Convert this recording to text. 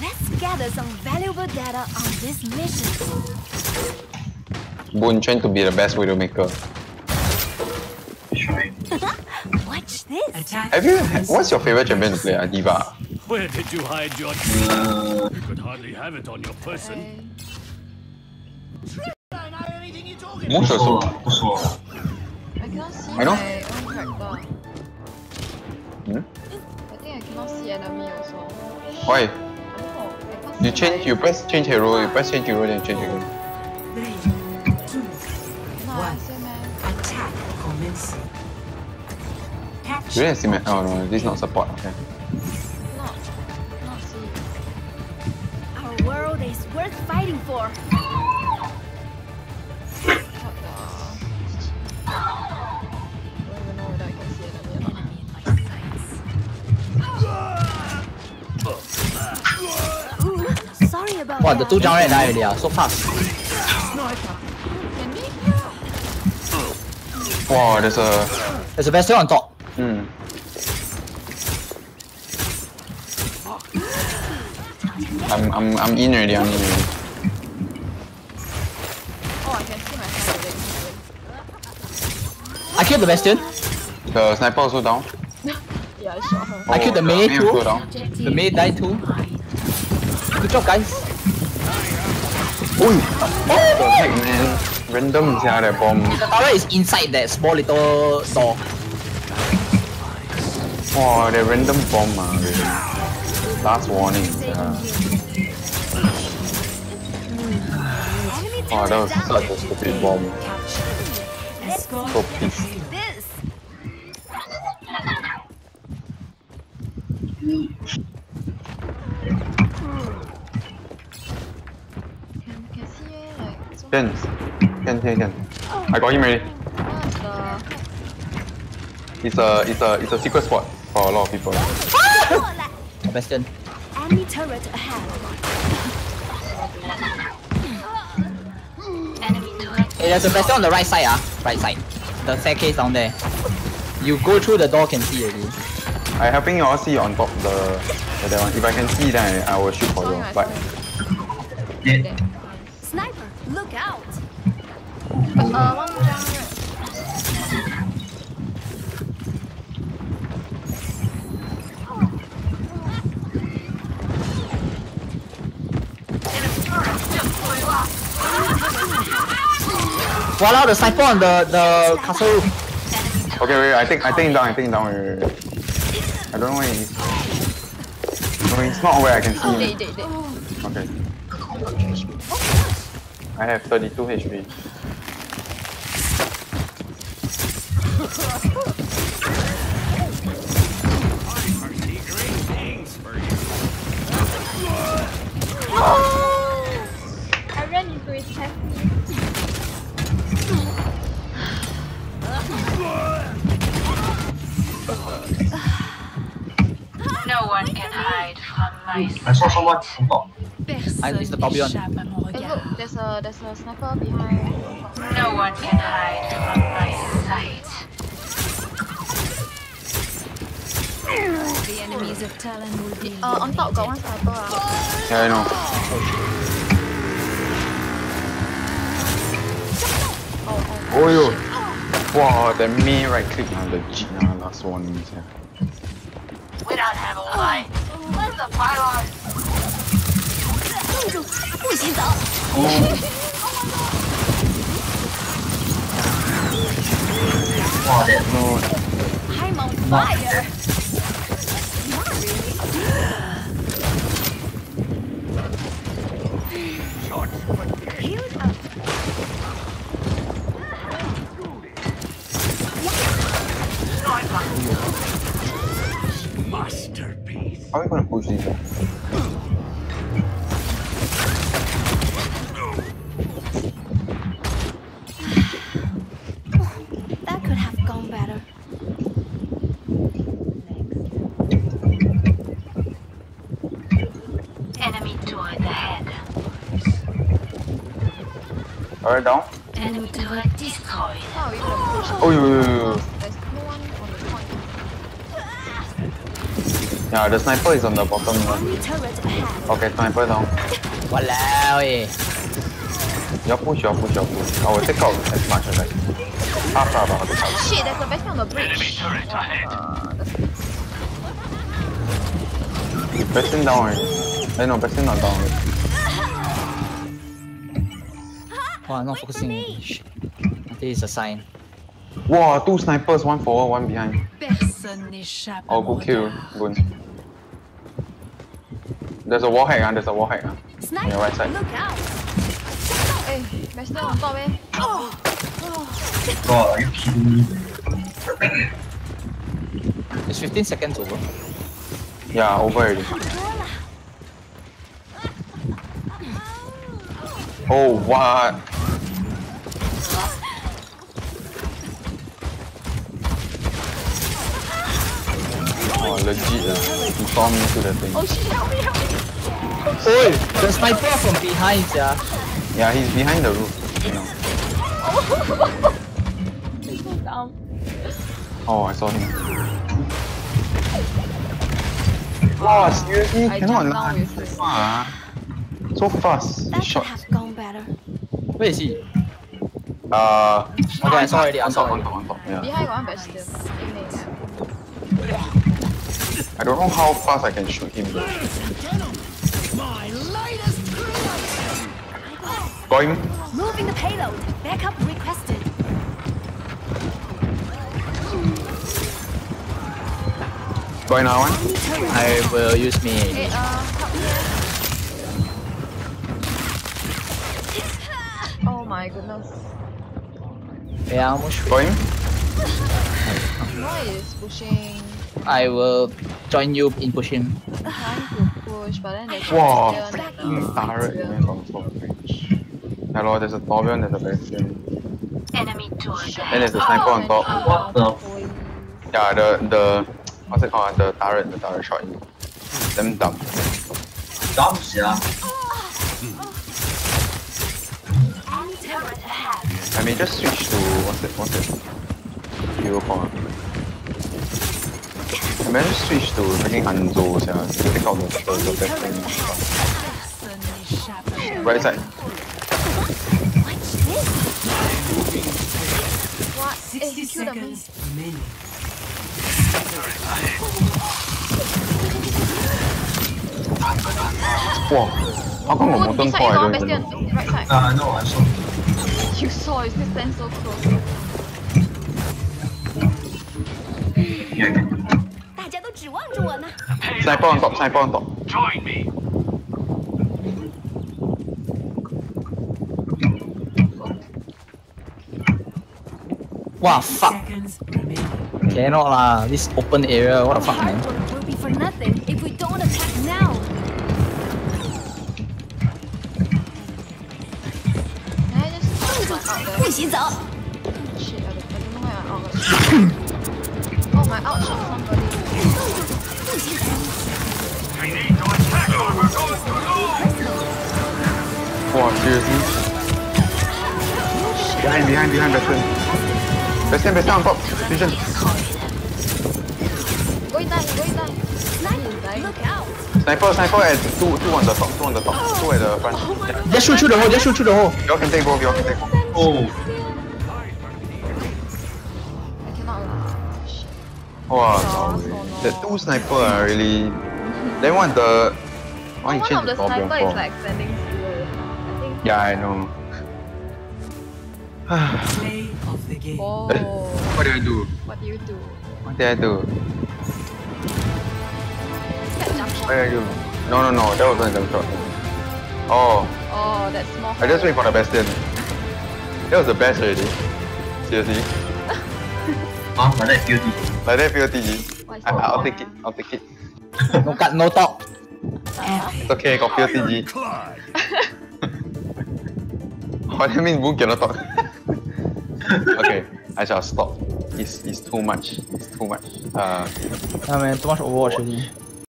Let's gather some valuable data on this mission. Boon trained to be the best Widowmaker. Watch this. Attack. Have you? What's your favorite champion to play? D.Va. Where did you hide your You could hardly have it on your person. Most also. 不说，I cannot see I know. my own character. Hmm? I think I cannot see enemy also. Why? You change. You press change hero. You press change hero, then you change again. Three, two, one. Attack commencing. You Capture. didn't see me. Oh no, this is not support. Okay. Not, not. Our world is worth fighting for. Wow, the two jungle die already ah, so fast. Wow, there's a. There's a Bastion on top. Hmm. I'm I'm I'm in already. I'm in already. Oh, I can see myself already. I killed the Bastion. The sniper also down. Yeah, I shot her. I killed the Oh, main too. The Mei died too. Good job guys. Oi! What the heck, man? Random sia that bomb. The tower is inside that small little door. Wow, that random bomb ah. really. Last warning. sia. Enemy Wow, that was such a stupid bomb. So pissed. This. Can, can see eh, like so Can, can, can, can. I got him already. What's the It's a, it's a, it's a secret spot for a lot of people. The Bastion. Enemy turret ahead. Hey, there's a Bastion on the right side ah. Right side. The staircase down there. You go through the door can see already. I helping you all see on top the, the that one. If I can see, then I, I will shoot for you. But saw Uh, one more jungle. Voila, the sniper on the, the castle roof. okay, wait. I think I think him down. I think him down. Wait, wait, wait. I don't know where he is. No, it's not where I can see Oh, him. they, they, they. Okay. I have 32 HP. I ran into his head. No one can hide from my I saw someone on top. I, it's the Torbjorn. Hey, look, there's a there's a sniper behind. No one can hide The enemies of Talon will be Uh, on top got one sniper. Ah. Yeah, I know. Oh, yo. Wow, that me right click on legit ah, last warning. sia. We don't have a light. Where's the pylon? 住住，不许走！ Wow, that No, I'm on fire. Yo, yo. There's no one on the point. Yeah, the sniper is on the bottom. Enemy turret ahead. Okay, sniper down. Walao eh. You push, you push, you push. I will take out as much as I can. Half, half, half, half. Shit, there's a bastion on the Enemy bridge. turret ahead. Uh, that's Bastion down already. Eh, no, Bastion not down already. Wow, not focusing. Shit. This is a sign. Wow, two snipers, one forward, one behind. Personne n'échappe à Oh, mon good kill. regard. Good. There's a wall hack, ah. there's a wall hack. ah. Sniper, On your right side. look out. Eh, bastion on top eh. God, are you kidding me? It's 15 seconds over. Yeah, over already. Oh, what? Oh, legit. ah. He saw me to the thing. Oh shit, help me, help me. Oi! The sniper from behind, yeah. Yeah, he's behind the roof. You know. He's so dumb. Oh, I saw him. Wow, seriously? I Cannot jumped down lah. with his- Ah, So fast. That could shot. have gone better. Where is he? Uh, Okay, I saw already, I on saw top, already. top, on top. Behind one bastion. Aiming. I don't know how fast I can shoot him. though. Got him. Moving the payload. Backup requested. Got another one. I will use me. Hey, uh, help me here. Oh my goodness. Yeah, almost Got him. Noah is pushing, I will join you in pushing. trying to push, but then there's a Wow. bastion. Fucking turret man from top range. Yeah lor, there's a Torbjorn, there's a Bastion. Enemy turret Then there's a sniper on top. Oh. What the Yeah, the the what's it called? The turret, the turret shot you. Them dumb. dumb sia? Enemy. I may just switch to what's it? What's it? Hero core. I may just switch to freaking Hanzo, sia. To take out the the, the Enemy turret Bastion. ahead. Personne n'échappe à mon Right side. What's this? What? 60 he killed me. seconds remaining. Wow. How come 我 this don't side call is I on don't even bastion. know? Right side. Uh, no, I saw. You saw it, this stand so close. Yeah, À? sai on top, sai on top. Wow, fuck. Cannot lah. This open area, what the fuck, man? will be for nothing if we don't attack now. oh my outshot somebody. Lose. Wow, seriously? Behind, behind, behind Bastion. Bastion, Bastion on top. Vision. Go in die, go in die. Sniper. Look out! Sniper, sniper at two, two on the top, two on the top, two at the front. Oh yeah. Just shoot through the hole, just shoot through the hole. Y'all can take both, y'all can take both. Oh, oh. I cannot lah. Wow, Oh, no. The two sniper are really. Then what the? Oh, Why you one change of the the problem sniper is like standing still. I think. Yeah, I know. Play of the game. Oh, what do I do? what do you do? What did I do? That jump What shot. did I do? No, no, no, that wasn't a jump shot. Oh, Oh, that's more. I just wait for the Bastion. That was the best already. Seriously. huh? Like that beauty. Like that POTG. Why is I, it I'll take it, I'll take it. No cut, no talk. It's okay, got POTG. Clyde. What do you mean Boon cannot talk? okay, I shall stop. It's, it's too much. It's too much. Uh, Ah man, too much Overwatch already.